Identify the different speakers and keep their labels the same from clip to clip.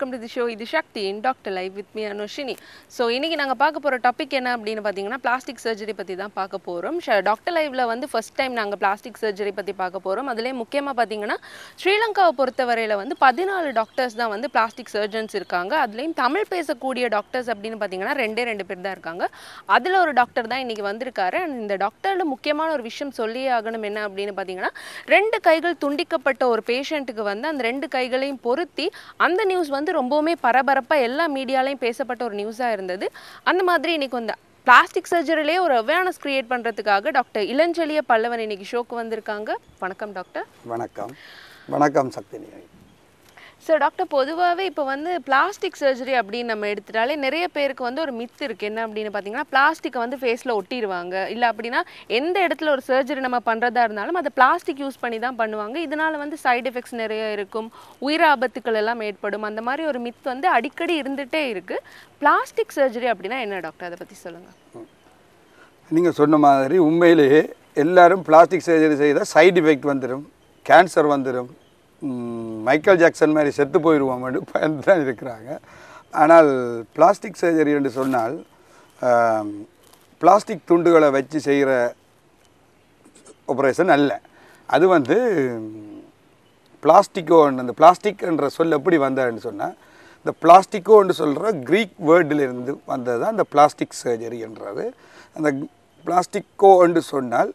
Speaker 1: Welcome to the show இது சக்தி இன் doctor live with me Anushini. So இன்றைக்கி நாங்கள் பார்க்க போகிற டாபிக் என்ன அப்படின்னு பார்த்தீங்கன்னா பிளாஸ்டிக் சர்ஜரி பற்றி தான் பார்க்க போகிறோம் டாக்டர் லைவ்ல வந்து ஃபர்ஸ்ட் டைம் நாங்கள் பிளாஸ்டிக் சர்ஜரி பற்றி பார்க்க போகிறோம் அதிலே முக்கியமாக பார்த்தீங்கன்னா ஸ்ரீலங்காவை பொறுத்தவரையில் வந்து பதினாலு டாக்டர்ஸ் தான் வந்து பிளாஸ்டிக் சர்ஜன்ஸ் இருக்காங்க. அதுலேயும் தமிழ் பேசக்கூடிய டாக்டர்ஸ் அப்படின்னு பார்த்தீங்கன்னா ரெண்டே ரெண்டு பேர் தான் இருக்காங்க. அதில் ஒரு டாக்டர் தான் இன்னைக்கு வந்திருக்காரு. அண்ட் இந்த டாக்டரில் முக்கியமான ஒரு விஷயம் சொல்லியே ஆகணும் என்ன அப்படின்னு பார்த்தீங்கன்னா ரெண்டு கைகள் துண்டிக்கப்பட்ட ஒரு பேஷண்ட்டுக்கு வந்து அந்த ரெண்டு கைகளையும் பொருத்தி அந்த நியூஸ் வந்து ரொம்பவுமே பரபரப்பாக எல்லா மீடியாலையும் பேசப்பட்ட ஒரு நியூஸாக இருந்தது. அந்த மாதிரி இன்னைக்கு வந்து பிளாஸ்டிக் சர்ஜரிலே ஒரு அவேர்னஸ் கிரியேட் பண்ணுறதுக்காக டாக்டர் இளஞ்செழிய பல்லவன் இன்னைக்கு ஷோக்கு வந்திருக்காங்க. வணக்கம் டாக்டர்.
Speaker 2: வணக்கம். வணக்கம் சக்தினி.
Speaker 1: சார் டாக்டர் பொதுவாகவே இப்போ வந்து பிளாஸ்டிக் சர்ஜரி அப்படின்னு நம்ம எடுத்துட்டாலே நிறைய பேருக்கு வந்து ஒரு மித் இருக்குது என்ன அப்படின்னு பார்த்தீங்கன்னா பிளாஸ்டிக்கை வந்து ஃபேஸில் ஒட்டிடுவாங்க இல்லை அப்படின்னா எந்த இடத்துல ஒரு சர்ஜரி நம்ம பண்ணுறதா இருந்தாலும் அதை பிளாஸ்டிக் யூஸ் பண்ணி தான் பண்ணுவாங்க. இதனால் வந்து சைட் எஃபெக்ட்ஸ் நிறைய இருக்கும். உயிர் ஆபத்துக்கள் எல்லாம் ஏற்படும். அந்த மாதிரி ஒரு மித் வந்து அடிக்கடி இருந்துகிட்டே இருக்குது பிளாஸ்டிக் சர்ஜரி அப்படின்னா என்ன டாக்டர் அதை பற்றி சொல்லுங்கள்
Speaker 2: நீங்கள் சொன்ன மாதிரி உண்மையிலேயே எல்லாரும் பிளாஸ்டிக் சர்ஜரி செய்தால் சைடு எஃபெக்ட் வந்துடும் கேன்சர் வந்துடும் மைக்கேல் ஜாக்சன் மாதிரி செத்து போயிடுவோம் பயந்து தான் இருக்கிறாங்க. ஆனால் பிளாஸ்டிக் சர்ஜரி என்று சொன்னால் பிளாஸ்டிக் துண்டுகளை வச்சு செய்கிற ஆப்ரேஷன் அல்ல. அது வந்து பிளாஸ்டிக்கோ அந்த பிளாஸ்டிக் என்ற சொல் எப்படி வந்ததுன்னு சொன்னால் இந்த பிளாஸ்டிக்கோ என்று சொல்கிற க்ரீக் வேர்டிலிருந்து வந்தது தான் இந்த பிளாஸ்டிக் சர்ஜரின்றது அந்த பிளாஸ்டிக்கோ என்று சொன்னால்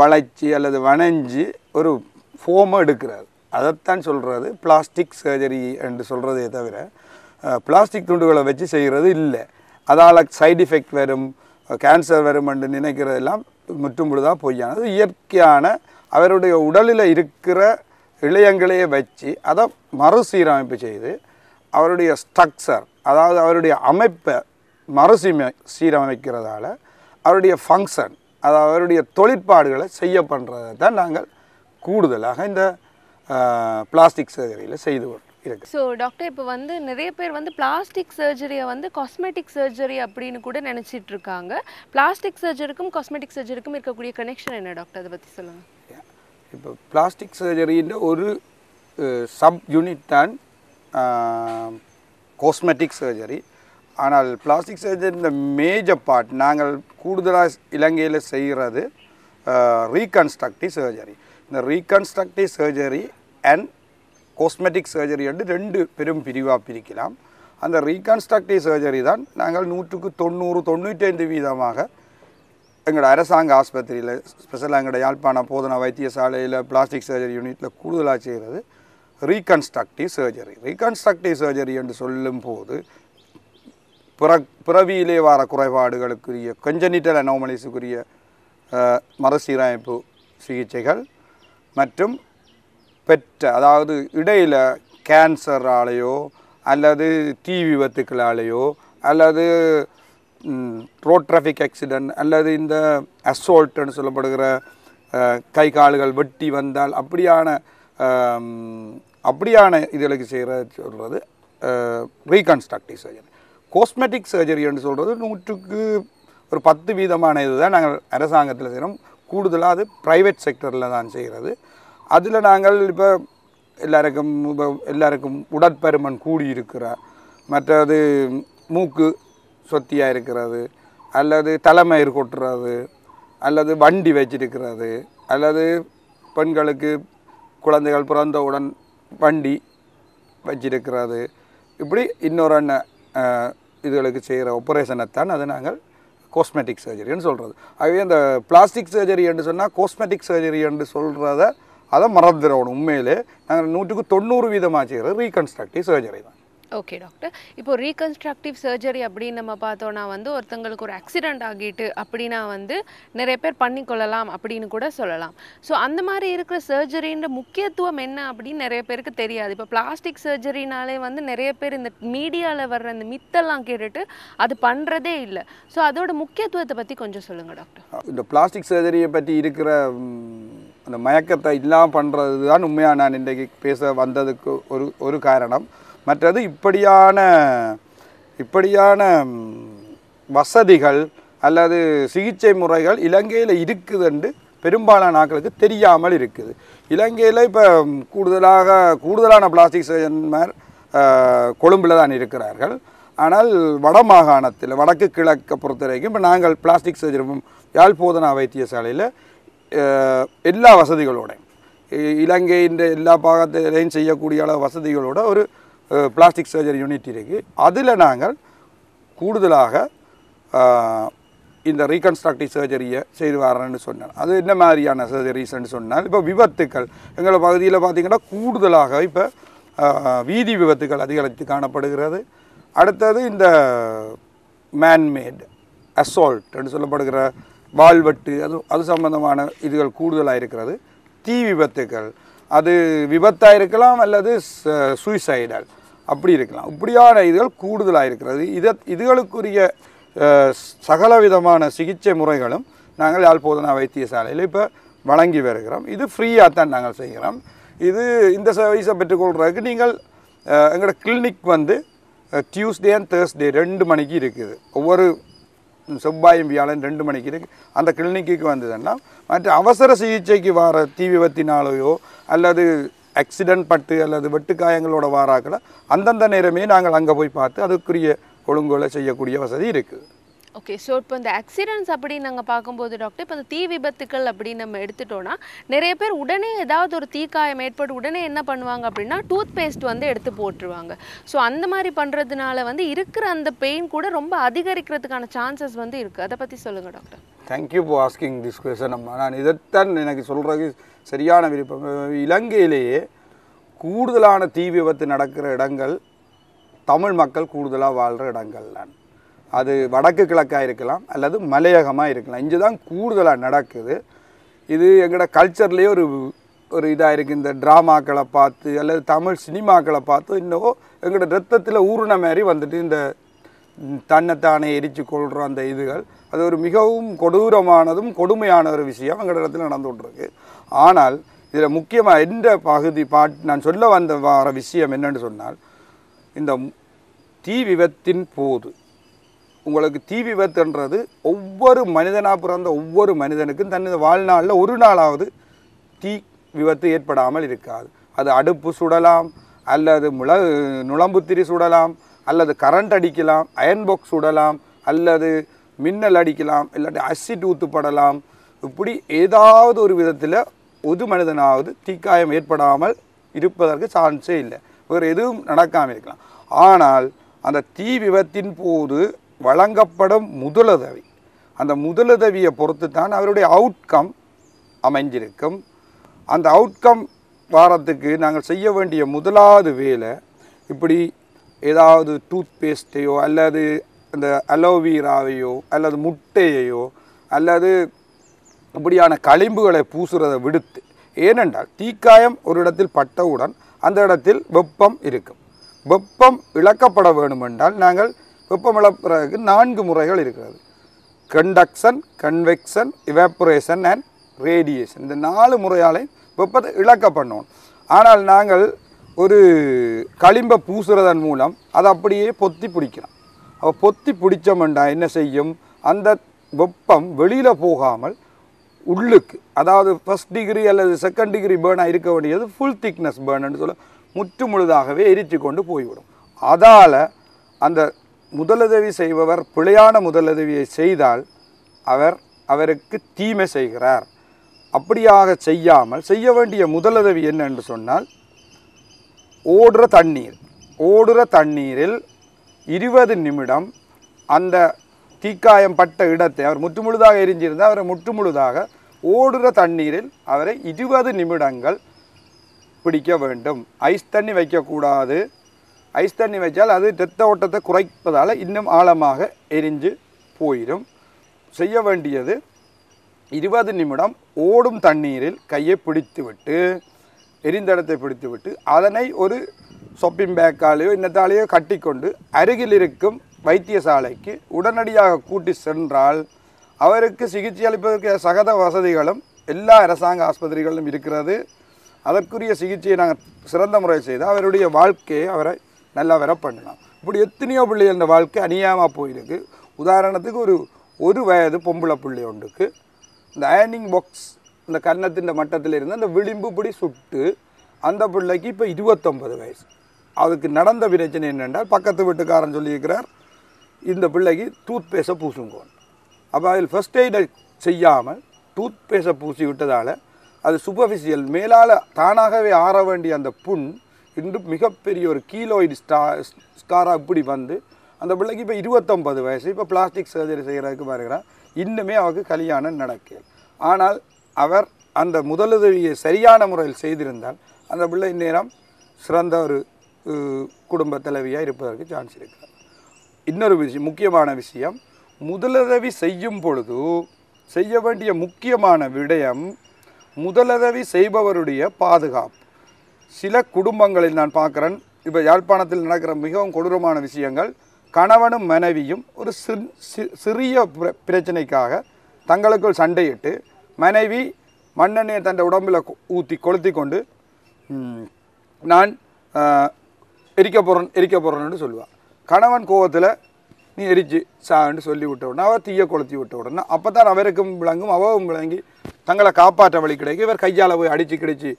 Speaker 2: வளைச்சி அல்லது வணைஞ்சி ஒரு ஃபோமை எடுக்கிறது அதைத்தான் சொல்கிறது பிளாஸ்டிக் சர்ஜரி என்று சொல்கிறதே தவிர பிளாஸ்டிக் துண்டுகளை வச்சு செய்கிறது இல்லை. அதால் சைடு எஃபெக்ட் வரும் கேன்சர் வரும் என்று நினைக்கிறதெல்லாம் முற்றுமுழுதாக பொய்யானது. இயற்கையான அவருடைய உடலில் இருக்கிற இளையங்களையே வச்சு அதை மறுசீரமைப்பு செய்து அவருடைய ஸ்ட்ரக்சர் அதாவது அவருடைய அமைப்பை மறுசீமை சீரமைக்கிறதால அவருடைய ஃபங்க்ஷன் அதாவது அவருடைய தொழிற்பாடுகளை செய்ய பண்ணுறதை தான் நாங்கள் கூடுதலாக இந்த பிளாஸ்டிக் சர்ஜரியில் செய்து இருக்கு.
Speaker 1: ஸோ டாக்டர் இப்போ வந்து நிறைய பேர் வந்து பிளாஸ்டிக் சர்ஜரியை வந்து காஸ்மெட்டிக் சர்ஜரி அப்படின்னு கூட நினைச்சிட்டு இருக்காங்க. பிளாஸ்டிக் சர்ஜரிக்கும் காஸ்மெட்டிக் சர்ஜரிக்கும் இருக்கக்கூடிய கனெக்ஷன் என்ன டாக்டர் அதை பற்றி சொல்லுங்கள்
Speaker 2: இப்போ பிளாஸ்டிக் சர்ஜரின்ற ஒரு சப் யூனிட் தான் காஸ்மெட்டிக் சர்ஜரி ஆனால் பிளாஸ்டிக் சர்ஜரியின் மேஜர் பார்ட் நாங்கள் கூடுதலாக இலங்கையில் செய்கிறது ரீகன்ஸ்ட்ரக்டிவ் சர்ஜரி இந்த reconstructive surgery and cosmetic surgery என்று ரெண்டு பெரும் பிரிவாக பிரிக்கலாம். அந்த ரீகன்ஸ்ட்ரக்டிவ் சர்ஜரி தான் நாங்கள் நூற்றுக்கு தொண்ணூறு தொண்ணூற்றி வீதமாக எங்களோட அரசாங்க ஆஸ்பத்திரியில் ஸ்பெஷலாக எங்களோட யாழ்ப்பாண போதனா வைத்தியசாலையில் பிளாஸ்டிக் சர்ஜரி யூனிட்டில் கூடுதலாக செய்கிறது ரீகன்ஸ்ட்ரக்டிவ் சர்ஜரி ரீகன்ஸ்ட்ரக்டிவ் சர்ஜரி என்று சொல்லும்போது பிற பிறவியிலே வர குறைபாடுகளுக்குரிய கொஞ்சனிட்டல் அனோமலிஸுக்குரிய அஹ், மறுசீரமைப்பு சிகிச்சைகள் மற்றும் பெற்ற அதாவது இடையில் கேன்சராலேயோ அல்லது தீ விபத்துக்களாலேயோ அல்லது ரோட் டிராஃபிக் ஆக்சிடென்ட் அல்லது இந்த அசோல்ட்டுன்னு சொல்லப்படுகிற கை கால்கள் வெட்டி வந்தால் அப்படியான அப்படியான இதுகளுக்கு செய்கிற சொல்கிறது ரீகன்ஸ்ட்ரக்டிவ் சர்ஜரி கோஸ்மெட்டிக் சர்ஜரின்னு சொல்கிறது நூற்றுக்கு ஒரு பத்து வீதமான இது தான் நாங்கள் அரசாங்கத்தில் செய்கிறோம் கூடுதலாக அது ப்ரைவேட் செக்டரில் தான் செய்கிறது அதில் நாங்கள் இப்போ எல்லாருக்கும் இப்போ எல்லாருக்கும் உடற்பருமன் கூடி இருக்கிற மற்றது மூக்கு சொத்தியாக இருக்கிறது அல்லது தலைமயிர் கொட்டுறது அல்லது வண்டி வச்சிருக்கிறது அல்லது பெண்களுக்கு குழந்தைகள் பிறந்தவுடன் வண்டி வச்சிருக்கிறது. இப்படி இன்னொரு அண்ணன் இதுகளுக்கு செய்கிற ஆப்ரேஷனைத்தான் அதை நாங்கள் கோஸ்மெட்டிக் சர்ஜரின்னு சொல்கிறது ஆகவே இந்த பிளாஸ்டிக் சர்ஜரி என்று சொன்னால் கோஸ்மெட்டிக் சர்ஜரி என்று சொல்கிறத அதை மறந்துடணும் உண்மையிலே. நாங்கள் நூற்றுக்கு தொண்ணூறு வீதமாக செய்கிறது ரீகன்ஸ்ட்ரக்டிவ் சர்ஜரி தான்.
Speaker 1: ஓகே டாக்டர் இப்போ ரீகன்ஸ்ட்ரக்டிவ் சர்ஜரி அப்படின்னு நம்ம பார்த்தோன்னா வந்து ஒருத்தங்களுக்கு ஒரு ஆக்சிடென்ட் ஆகிட்டு அப்படின்னா வந்து நிறைய பேர் பண்ணிக்கொள்ளலாம் அப்படின்னு கூட சொல்லலாம். ஸோ அந்த மாதிரி இருக்கிற சர்ஜரின்ற முக்கியத்துவம் என்ன அப்படின்னு நிறைய பேருக்கு தெரியாது. இப்போ பிளாஸ்டிக் சர்ஜரினாலே வந்து நிறைய பேர் இந்த மீடியாவில் வர்ற இந்த மித்தெல்லாம் கேட்டுட்டு அது பண்ணுறதே இல்லை. ஸோ அதோட முக்கியத்துவத்தை பற்றி கொஞ்சம் சொல்லுங்கள் டாக்டர்
Speaker 2: இந்த பிளாஸ்டிக் சர்ஜரியை பற்றி இருக்கிற அந்த மயக்கத்தை இல்லாமல் பண்ணுறது தான் உண்மையாக நான் இன்றைக்கு பேச வந்ததுக்கு ஒரு ஒரு காரணம். மற்றது இப்படியான இப்படியான வசதிகள் அல்லது சிகிச்சை முறைகள் இலங்கையில் இருக்குதுண்டு பெரும்பாலான நாட்களுக்கு தெரியாமல் இருக்குது. இலங்கையில் இப்போ கூடுதலாக கூடுதலான பிளாஸ்டிக் சர்ஜன்மார் கொழும்பில் தான் இருக்கிறார்கள். ஆனால் வட மாகாணத்தில் வடக்கு கிழக்கை பொறுத்த வரைக்கும் இப்போ நாங்கள் பிளாஸ்டிக் சர்ஜரி யாழ் போதனா வைத்தியசாலையில் எல்லா வசதிகளோட இலங்கையின் எல்லா பாகத்திலையும் செய்யக்கூடிய அளவு வசதிகளோட ஒரு பிளாஸ்டிக் சர்ஜரி யூனிட் இருக்குது அதில் நாங்கள் கூடுதலாக இந்த ரீகன்ஸ்ட்ரக்டிவ் சர்ஜரியை செய்து வரேன்னு சொன்னால் அது என்ன மாதிரியான சர்ஜரிஸ்ன்னு சொன்னால் இப்போ விபத்துக்கள் எங்கள் பகுதியில் பார்த்திங்கன்னா கூடுதலாக இப்போ வீதி விபத்துக்கள் அதிகரித்து காணப்படுகிறது அடுத்தது இந்த மேன்மேட் அசால்ட்னு சொல்லப்படுகிற வாள்வெட்டு அது அது சம்பந்தமான இதுகள் கூடுதலாக இருக்கிறது. தீ விபத்துக்கள் அது விபத்தாக இருக்கலாம் அல்லது சூசைடல் அப்படி இருக்கலாம். இப்படியான இதுகள் கூடுதலாக இருக்கிறது. இதை இதுகளுக்குரிய சகலவிதமான சகல விதமான சிகிச்சை முறைகளும் நாங்கள் யாழ் போதனா வைத்தியசாலையில் இப்போ வழங்கி வருகிறோம். இது ஃப்ரீயாக தான் நாங்கள் செய்கிறோம். இது இந்த சர்வீஸை பெற்றுக்கொள்கிறதுக்கு நீங்கள் எங்களோட கிளினிக் வந்து டியூஸ்டே அண்ட் தேர்ஸ்டே ரெண்டு மணிக்கு இருக்குது. ஒவ்வொரு செவ்வாயும் வியாழன் ரெண்டு மணிக்கு இருக்குது அந்த கிளினிக்கு வந்ததுன்னா மற்ற அவசர சிகிச்சைக்கு வர தீ விபத்தினாலேயோ அல்லது ஆக்சிடென்ட் பட்டு அல்லது வெட்டுக்காயங்களோட வாராக்களை அந்தந்த நேரமே நாங்கள் அங்கே போய் பார்த்து அதுக்குரிய ஒழுங்குகளை செய்யக்கூடிய வசதி இருக்குது
Speaker 1: ஓகே ஸோ இப்போ இந்த ஆக்சிடென்ட்ஸ் அப்படின்னு நாங்கள் பார்க்கும்போது டாக்டர் இப்போ இந்த தீ விபத்துக்கள் அப்படின்னு நம்ம எடுத்துட்டோன்னா நிறைய பேர் உடனே ஏதாவது ஒரு தீக்காயம் ஏற்பட்டு உடனே என்ன பண்ணுவாங்க அப்படின்னா டூத் பேஸ்ட் வந்து எடுத்து போட்டுருவாங்க. ஸோ அந்த மாதிரி பண்ணுறதுனால வந்து இருக்கிற அந்த பெயின் கூட ரொம்ப அதிகரிக்கிறதுக்கான சான்சஸ் வந்து இருக்குது அதை பற்றி சொல்லுங்கள் doctor
Speaker 2: thank you for asking this question அம்மா. நான் இதைத்தான் எனக்கு சொல்கிறது சரியான விருப்பம். இலங்கையிலேயே கூடுதலான தீ விபத்து நடக்கிற இடங்கள் தமிழ் மக்கள் கூடுதலாக வாழ்கிற இடங்கள் தான் அது வடக்கு கிழக்காக இருக்கலாம் அல்லது மலையகமாக இருக்கலாம். இங்கே தான் கூடுதலாக நடக்குது. இது எங்களோட கல்ச்சர்லேயே ஒரு ஒரு இதாக இருக்குது இந்த ட்ராமாக்களை பார்த்து அல்லது தமிழ் சினிமாக்களை பார்த்து இன்னும் எங்களோட ரத்தத்தில் ஊறின மாதிரி வந்துட்டு இந்த தன்னைத்தானே எரிச்சு கொள்கிற அந்த இதுகள் அது ஒரு மிகவும் கொடூரமானதும் கொடுமையான ஒரு விஷயம் எங்கள் இடத்துல நடந்து ஆனால் இதில் முக்கியமாக எந்த பகுதி பாட் நான் சொல்ல வந்த வர விஷயம் என்னென்னு சொன்னால் இந்த தீ விபத்தின் போது உங்களுக்கு தீ விபத்துன்றது ஒவ்வொரு மனிதனாக பிறந்த ஒவ்வொரு மனிதனுக்கும் தனது வாழ்நாளில் ஒரு நாளாவது தீ விபத்து ஏற்படாமல் இருக்காது. அது அடுப்பு சுடலாம் அல்லது முள நுழம்புத்திரி சுடலாம் அல்லது கரண்ட் அடிக்கலாம் அயன் பாக்ஸ் சுடலாம் அல்லது மின்னல் அடிக்கலாம் இல்லாட்டி அசிட் ஊத்துப்படலாம். இப்படி ஏதாவது ஒரு விதத்தில் ஒரு மனிதனாவது தீக்காயம் ஏற்படாமல் இருப்பதற்கு சான்ஸே இல்லை. வேறு எதுவும் நடக்காமல் இருக்கலாம். ஆனால் அந்த தீ விபத்தின் போது வழங்கப்படும் முதலுதவி. அந்த முதலுதவியை பொறுத்து தான் அவருடைய அவுட்கம் அமைஞ்சிருக்கும். அந்த அவுட்கம் வாரத்துக்கு நாங்கள் செய்ய வேண்டிய முதலாவது வேலை இப்படி ஏதாவது டூத் பேஸ்ட்டையோ அல்லது இந்த அலோவீராவையோ அல்லது முட்டையையோ அல்லது இப்படியான களிம்புகளை பூசுறதை விடுத்து. ஏனென்றால் தீக்காயம் ஒரு இடத்தில் பட்டவுடன் அந்த இடத்தில் வெப்பம் இருக்கும். வெப்பம் இழக்கப்பட வேண்டுமென்றால் நாங்கள் வெப்பம் இழப்புறதுக்கு நான்கு முறைகள் இருக்கிறது. Conduction convection evaporation and radiation இந்த நாலு முறையாலே வெப்பத்தை இழக்க பண்ணணும் ஆனால் நாங்கள் ஒரு களிம்பை பூசுறதன் மூலம் அதை அப்படியே பொத்தி பிடிக்கிறோம். அப்போ பொத்தி பிடிச்சோம்னா என்ன செய்யும்? அந்த வெப்பம் வெளியில் போகாமல் உள்ளுக்கு அதாவது ஃபஸ்ட் டிகிரி அல்லது செகண்ட் டிகிரி பேர்னாக இருக்க வேண்டியது ஃபுல் திக்னஸ் பேர்னு சொல்ல முற்று முழுதாகவே எரித்து கொண்டு போய்விடும். அதால் அந்த முதலுதவி செய்பவர் பிழையான முதலுதவியை செய்தால் அவர் அவருக்கு தீமை செய்கிறார். அப்படியாக செய்யாமல் செய்ய வேண்டிய முதலுதவி என்ன என்று சொன்னால் ஓடுற தண்ணீர். ஓடுற தண்ணீரில் இருபது நிமிடம் அந்த தீக்காயம் பட்ட இடத்தை அவர் முற்று முழுதாக எரிஞ்சிருந்தால் அவரை முற்று முழுதாக ஓடுற தண்ணீரில் அவரை இருபது நிமிடங்கள் பிடிக்க வேண்டும். ஐஸ் தண்ணி வைக்கக்கூடாது. ஐஸ் தண்ணி வச்சால் அது இரத்த ஓட்டத்தை குறைப்பதால் இன்னும் ஆழமாக எரிஞ்சு போயிடும் செய்ய வேண்டியது இருபது நிமிடம் ஓடும் தண்ணீரில் கையை பிடித்துவிட்டு எரிந்த இடத்தை பிடித்துவிட்டு அதனை ஒரு சொப்பிங் பேக்காலேயோ இன்னத்தாலேயோ கட்டிக்கொண்டு அருகில் இருக்கும் வைத்தியசாலைக்கு உடனடியாக கூட்டி சென்றால் அவருக்கு சிகிச்சை அளிப்பதற்கு சகத வசதிகளும் எல்லா அரசாங்க ஆஸ்பத்திரிகளிலும் இருக்கிறது. அதற்குரிய சிகிச்சையை நாங்கள் சிறந்த முறை செய்து அவருடைய வாழ்க்கையை அவரை நல்லா வர பண்ணலாம். இப்படி எத்தனையோ பிள்ளைகள் இந்த வாழ்க்கை அநியாயமாக போயிருக்கு. உதாரணத்துக்கு ஒரு ஒரு வயது பொம்பளை பிள்ளை ஒன்றுக்கு இந்த அயனிங் பாக்ஸ் இந்த கன்னத்தின் மட்டத்தில் இருந்து அந்த விளிம்பு பிடி சுட்டு அந்த பிள்ளைக்கு இப்போ இருபத்தொம்பது வயசு. அதுக்கு நடந்த பிரச்சனை என்னென்றால் பக்கத்து வீட்டுக்காரன் சொல்லியிருக்கிறார் இந்த பிள்ளைக்கு டூத் பேஸ்ட்டை பூசுங்கோன்னு. அப்போ அதில் ஃபஸ்ட் எய்டை செய்யாமல் டூத் பேஸ்ட்டை பூசி விட்டதால் அது சூப்பர்ஃபிஷியல் மேலால் தானாகவே ஆற வேண்டிய அந்த புண் இன்று மிகப்பெரிய ஒரு கீலோயிட் ஸ்டா ஸ்காராக இப்படி வந்து அந்த பிள்ளைக்கு இப்போ இருபத்தொம்பது வயசு இப்போ பிளாஸ்டிக் சர்ஜரி செய்கிறதுக்கு பாருகிறான் இன்னுமே அவருக்கு கல்யாணம் நடக்கல. ஆனால் அவர் அந்த முதலுதவியை சரியான முறையில் செய்திருந்தால் அந்த பிள்ளை நேரம் சிறந்த ஒரு குடும்ப தலைவியாக இருப்பதற்கு சான்ஸ் இருக்கிறார் இன்னொரு விஷயம் முக்கியமான விஷயம் முதலுதவி செய்யும் பொழுது செய்ய வேண்டிய முக்கியமான விடயம் முதலுதவி செய்பவருடைய பாதுகாப்பு. சில குடும்பங்களில் நான் பார்க்குறேன் இப்போ யாழ்ப்பாணத்தில் நடக்கிற மிகவும் கொடூரமான விஷயங்கள் கணவனும் மனைவியும் ஒரு சி- சிறிய பிர- பிரச்சனைக்காக தங்களுக்குள் சண்டையிட்டு மனைவி மண்ணெண்ணெயை தன் உடம்பில் ஊற்றி கொளுத்தி கொண்டு நான் எரிக்க போகிறேன் எரிக்க போகிறேன்னு சொல்லுவாள் கணவன் கோவத்தில் நீ எரிச்சு சான்னு சொல்லி விட்ட உடனே அவள் தீய கொளுத்தி விட்ட உடனே அப்போ தான் அவருக்கும் விளங்கும் அவவும் விளங்கி தங்களை காப்பாற்ற வழி கிடைக்கும் இவர் கையால் போய் அடித்து கிடைச்சி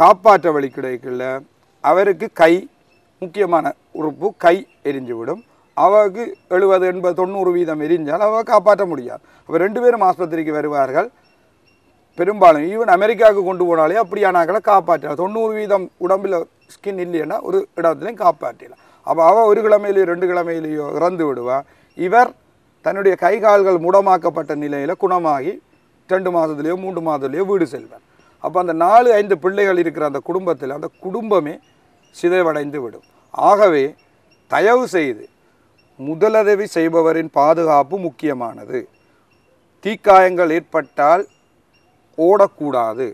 Speaker 2: காப்பாற்ற வழி கிடைக்கல. அவருக்கு கை முக்கியமான உறுப்பு கை எரிஞ்சு விடும் அவருக்கு எழுபது எண்பது தொண்ணூறு வீதம் எரிஞ்சால் அவ காப்பாற்ற முடியாது. அப்போ ரெண்டு பேரும் ஆஸ்பத்திரிக்கு வருவார்கள். பெரும்பாலும் ஈவன் அமெரிக்காவுக்கு கொண்டு போனாலே அப்படியானாக்களை காப்பாற்றலாம். தொண்ணூறு வீதம் உடம்பில் ஸ்கின் இல்லைன்னா ஒரு இடத்துலையும் காப்பாற்றலாம் அப்போ அவள் ஒரு கிழமையிலையோ ரெண்டு கிழமையிலையோ இறந்து விடுவாள் இவர் தன்னுடைய கை கால்கள் முடமாக்கப்பட்ட நிலையில் குணமாகி ரெண்டு மாதத்துலேயோ மூன்று மாதத்துலேயோ வீடு செல்வார். அப்போ அந்த நாலு ஐந்து பிள்ளைகள் இருக்கிற அந்த குடும்பத்தில் அந்த குடும்பமே சிதைவடைந்து விடும் ஆகவே தயவு செய்து முதலுதவி செய்பவரின் பாதுகாப்பு முக்கியமானது. தீக்காயங்கள் ஏற்பட்டால் ஓடக்கூடாது.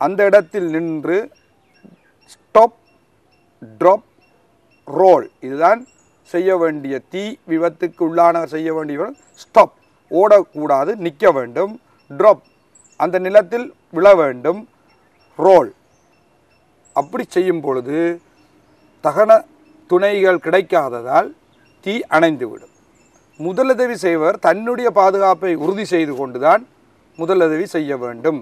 Speaker 2: அந்த இடத்தில் நின்று ஸ்டாப் ட்ராப் ரோல். இதுதான் செய்ய வேண்டிய தீ விபத்துக்கு உள்ளானவர் செய்ய வேண்டியவர் ஸ்டாப். ஓடக்கூடாது நிற்க வேண்டும். ட்ராப். அந்த நிலத்தில் விழ வேண்டும். ரோல். அப்படி செய்யும் பொழுது தகன துணைகள் கிடைக்காததால் தீ அணைந்துவிடும். முதலுதவி செய்வர் தன்னுடைய பாதுகாப்பை உறுதி செய்து கொண்டுதான் முதலுதவி செய்ய வேண்டும்.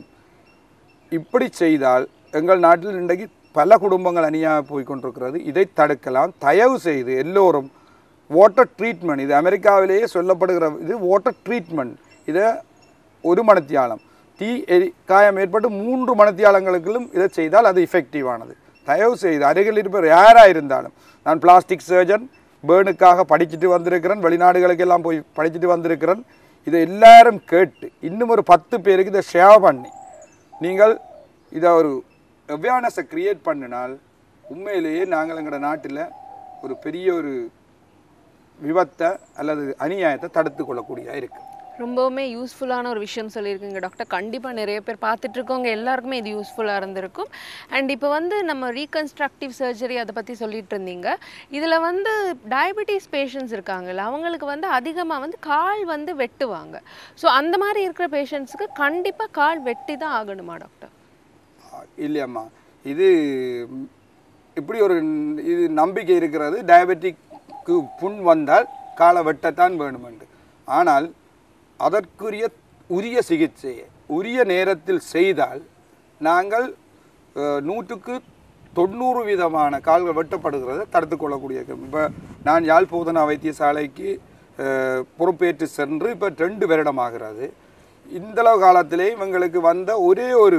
Speaker 2: இப்படி செய்தால் எங்கள் நாட்டில் இன்றைக்கு பல குடும்பங்கள் அணியாக போய் கொண்டிருக்கிறது இதை தடுக்கலாம். தயவு செய்து எல்லோரும் வாட்டர் ட்ரீட்மெண்ட் இது அமெரிக்காவிலேயே சொல்லப்படுகிற இது வாட்டர் ட்ரீட்மெண்ட் இதை ஒரு மணத்தியாலம் தீ எரி காயம் ஏற்பட்டு மூன்று மணத்தியாலங்களுக்கும் இதை செய்தால் அது இஃபெக்டிவானது தயவு செய்து அருகில் இருப்பவர் யாராக இருந்தாலும் நான் பிளாஸ்டிக் சர்ஜன் பேர்னுக்காக படிச்சுட்டு வந்திருக்கிறேன் வெளிநாடுகளுக்கெல்லாம் போய் படிச்சுட்டு வந்திருக்கிறேன். இதை எல்லாரும் கேட்டு இன்னும் ஒரு பத்து பேருக்கு இதை ஷேர் பண்ணி நீங்கள் இதை ஒரு அவேர்னஸை க்ரியேட் பண்ணினால் உண்மையிலேயே நாங்கள் எங்களோட நாட்டில் ஒரு பெரிய ஒரு விபத்தை அல்லது அநியாயத்தை தடுத்து கொள்ளக்கூடியதாக இருக்குது
Speaker 1: ரொம்பவுமே யூஸ்ஃபுல்லான ஒரு விஷயம் சொல்லியிருக்குங்க டாக்டர் கண்டிப்பாக நிறைய பேர் பார்த்துட்டு இருக்கவங்க எல்லாருக்குமே இது யூஸ்ஃபுல்லாக இருந்திருக்கும். அண்ட் இப்போ வந்து நம்ம ரீகன்ஸ்ட்ரக்டிவ் சர்ஜரி அதை பற்றி சொல்லிட்டு இருந்தீங்க இதில் வந்து டயபெட்டிஸ் பேஷண்ட்ஸ் இருக்காங்கல்ல அவங்களுக்கு வந்து அதிகமாக வந்து கால் வந்து வெட்டுவாங்க. ஸோ அந்த மாதிரி இருக்கிற பேஷண்ட்ஸுக்கு கண்டிப்பாக கால் வெட்டி தான் ஆகணுமா டாக்டர்
Speaker 2: இல்லையம்மா. இது இப்படி ஒரு இது நம்பிக்கை இருக்கிறது. டயபெட்டிக்கு புண் வந்தால் காலை வெட்டத்தான் வேணுமென்று. ஆனால் அதற்குரிய உரிய சிகிச்சையை உரிய நேரத்தில் செய்தால் நாங்கள் நூற்றுக்கு தொண்ணூறு விதமான கால்கள் வெட்டப்படுகிறத தடுத்து கொள்ளக்கூடிய இப்போ நான் யாழ் போதனா வைத்தியசாலைக்கு பொறுப்பேற்று சென்று இப்போ ரெண்டு வருடமாகிறது. இந்தளவு காலத்திலே இவங்களுக்கு வந்த ஒரே ஒரு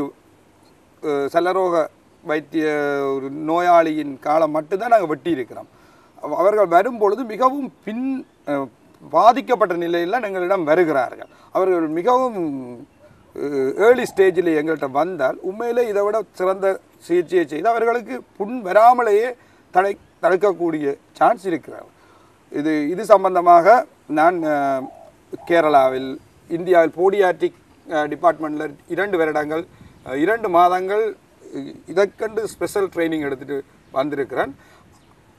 Speaker 2: சலரோக வைத்திய ஒரு நோயாளியின் காலம் மட்டும்தான் நாங்கள் வெட்டி இருக்கிறோம் அவர்கள் வரும்பொழுது மிகவும் பின் பாதிக்கப்பட்ட நிலையில் எங்களிடம் வருகிறார்கள். அவர்கள் மிகவும் ஏர்லி ஸ்டேஜில் எங்கள்கிட்ட வந்தால் உண்மையிலே இதை விட சிறந்த சிகிச்சையை செய்து அவர்களுக்கு புண் வராமலேயே தடை தடுக்கக்கூடிய சான்ஸ் இருக்கிறார் இது இது சம்பந்தமாக நான் கேரளாவில் இந்தியாவில் போடியாட்டிக் டிபார்ட்மெண்ட்டில் இரண்டு வருடங்கள் இரண்டு மாதங்கள் இதற்கண்டு இதற்கென்று ஸ்பெஷல் ட்ரைனிங் எடுத்துகிட்டு வந்திருக்கிறேன்.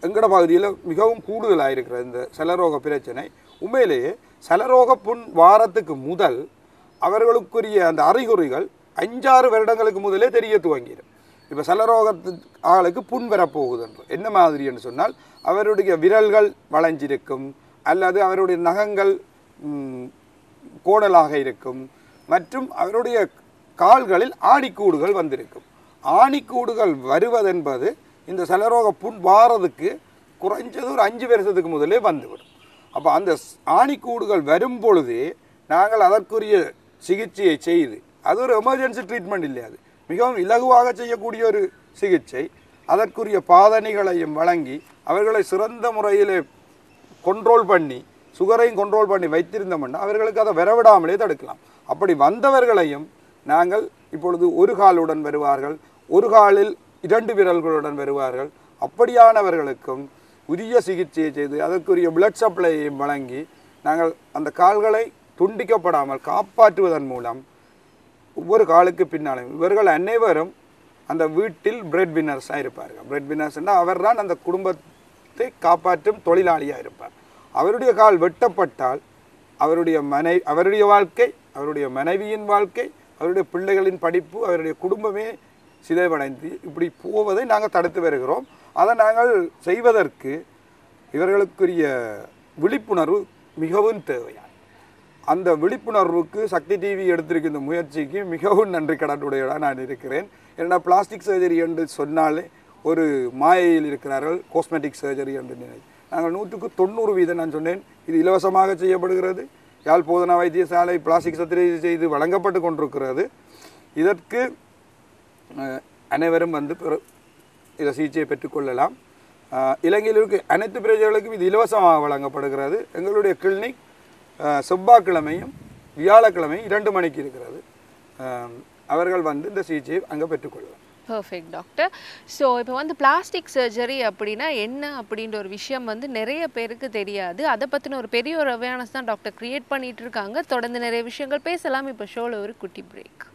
Speaker 2: எங்களோட பகுதியில் மிகவும் கூடுதலாக இருக்கிற இந்த செலரோக பிரச்சனை. உண்மையிலேயே சலரோக புண் வாரத்துக்கு முதல் அவர்களுக்குரிய அந்த அறிகுறிகள் அஞ்சாறு வருடங்களுக்கு முதலே தெரிய துவங்கிடும். இப்போ சலரோகத்து ஆளுக்கு புண் வரப்போகுது என்று என்ன மாதிரி என்று சொன்னால் அவருடைய விரல்கள் வளைஞ்சிருக்கும் அல்லது அவருடைய நகங்கள் கோணலாக இருக்கும் மற்றும் அவருடைய கால்களில் ஆணிக்கூடுகள் வந்திருக்கும். ஆணிக்கூடுகள் வருவதென்பது இந்த சலரோக புண் வாரதுக்கு குறைஞ்சது ஒரு அஞ்சு வருஷத்துக்கு முதலே வந்துவிடும். அப்போ அந்த ஸ்- ஆணிக்கூடுகள் வரும் பொழுது நாங்கள் அதற்குரிய சிகிச்சையை செய்து அது ஒரு எமர்ஜென்சி ட்ரீட்மெண்ட் இல்லை அது. மிகவும் இலகுவாக செய்யக்கூடிய ஒரு சிகிச்சை. அதற்குரிய பாதனைகளையும் வழங்கி அவர்களை சிறந்த முறையில் கண்ட்ரோல் பண்ணி சுகரையும் கண்ட்ரோல் பண்ணி வைத்திருந்தோம்னா அவர்களுக்கு அதை வரவிடாமலே தடுக்கலாம். அப்படி வந்தவர்களையும் நாங்கள் இப்பொழுது ஒரு காலுடன் வருவார்கள் ஒரு காலில் இரண்டு விரல்களுடன் வருவார்கள். அப்படியானவர்களுக்கும் உரிய சிகிச்சையை செய்து அதற்குரிய பிளட் சப்ளையையும் வழங்கி நாங்கள் அந்த கால்களை துண்டிக்கப்படாமல் காப்பாற்றுவதன் மூலம் ஒவ்வொரு காலுக்கு பின்னாலும் இவர்கள் அனைவரும் அந்த வீட்டில் பிரெட் வின்னர்ஸாக இருப்பார்கள். பிரெட் வின்னர்ஸ்னால் அவர் தான் அந்த குடும்பத்தை காப்பாற்றும் தொழிலாளியாக இருப்பார். அவருடைய கால் வெட்டப்பட்டால் அவருடைய மனை அவருடைய வாழ்க்கை அவருடைய மனைவியின் வாழ்க்கை அவருடைய பிள்ளைகளின் படிப்பு அவருடைய குடும்பமே சிதைவடைந்து இப்படி போவதை நாங்கள் தடுத்து வருகிறோம். அதை நாங்கள் செய்வதற்கு இவர்களுக்குரிய விழிப்புணர்வு மிகவும் தேவையான அந்த விழிப்புணர்வுக்கு சக்தி டிவி எடுத்திருக்கின்ற முயற்சிக்கு மிகவும் நன்றி கடனுடையதாக நான் இருக்கிறேன். ஏன்னா பிளாஸ்டிக் சர்ஜரி என்று சொன்னாலே ஒரு மாயையில் இருக்கிறார்கள் கோஸ்மெட்டிக் சர்ஜரி என்று நினை நாங்கள் நூற்றுக்கு தொண்ணூறு வீதம் நான் சொன்னேன். இது இலவசமாக செய்யப்படுகிறது. யாழ் போதனா வைத்தியசாலை பிளாஸ்டிக் சர்ஜரி செய்து வழங்கப்பட்டு கொண்டிருக்கிறது. இதற்கு அனைவரும் வந்து இதை சிகிச்சையை பெற்றுக்கொள்ளலாம் இலங்கையில் இருக்க அனைத்து பிரஜைகளுக்கும் இது இலவசமாக வழங்கப்படுகிறது. எங்களுடைய கிளினிக் செவ்வாய்க்கிழமையும் வியாழக்கிழமையும் இரண்டு மணிக்கு இருக்கிறது. அவர்கள் வந்து இந்த சிகிச்சையை அங்கே பெற்றுக்கொள்ளலாம்
Speaker 1: பர்ஃபெக்ட் டாக்டர் ஸோ இப்போ வந்து பிளாஸ்டிக் சர்ஜரி அப்படின்னா என்ன அப்படின்ற ஒரு விஷயம் வந்து நிறைய பேருக்கு தெரியாது. அதை பற்றின ஒரு பெரிய ஒரு அவேர்னஸ் தான் டாக்டர் க்ரியேட் பண்ணிகிட்டு இருக்காங்க. தொடர்ந்து நிறைய விஷயங்கள் பேசலாம். இப்போ ஷோவில் ஒரு குட்டி பிரேக்